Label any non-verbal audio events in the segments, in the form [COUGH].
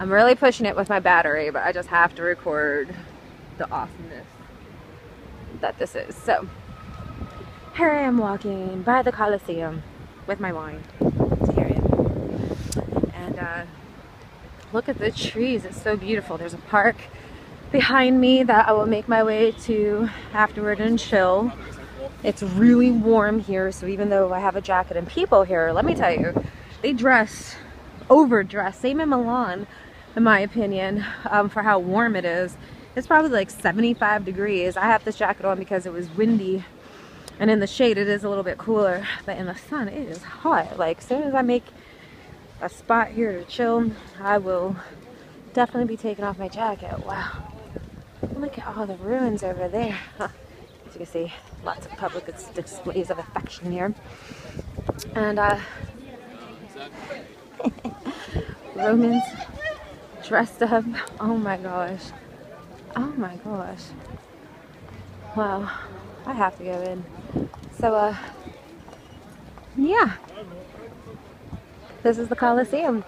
I'm really pushing it with my battery, but I just have to record the awesomeness that this is. So, here I am walking by the Colosseum with my wine. And uh, look at the trees, it's so beautiful. There's a park behind me that I will make my way to afterward and chill. It's really warm here, so even though I have a jacket and people here, let me tell you, they dress, overdress, same in Milan, in my opinion, um, for how warm it is. It's probably like 75 degrees. I have this jacket on because it was windy and in the shade it is a little bit cooler, but in the sun it is hot. Like as soon as I make a spot here to chill, I will definitely be taking off my jacket. Wow. Look at all the ruins over there. As you can see, lots of public displays of affection here. And uh, [LAUGHS] Romans dressed up. Oh my gosh. Oh my gosh. Wow. I have to go in. So, uh, yeah. This is the Colosseum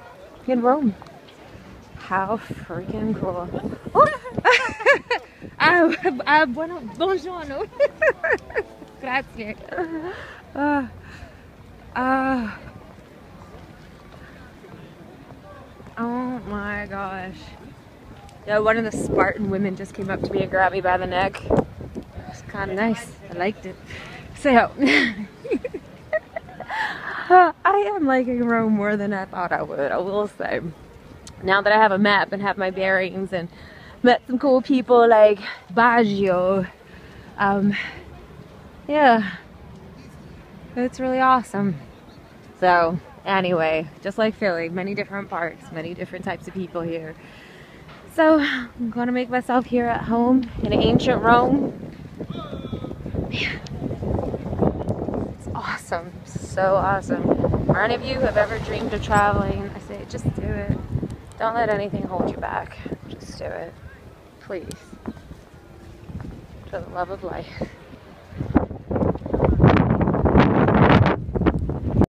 in Rome. How freaking cool. [LAUGHS] ah, ah, bueno, buongiorno. [LAUGHS] Grazie. Uh, uh, oh my gosh. Yeah, one of the Spartan women just came up to me and grabbed me by the neck. It's kind of nice. I liked it. So, [LAUGHS] I am liking Rome more than I thought I would, I will say now that I have a map and have my bearings and met some cool people like Baggio, um, yeah, it's really awesome. So anyway, just like Philly, many different parks, many different types of people here. So I'm going to make myself here at home in ancient Rome. Man, it's awesome, so awesome. For any of you have ever dreamed of traveling, I say just do it. Don't let anything hold you back. Just do it. Please. For the love of life.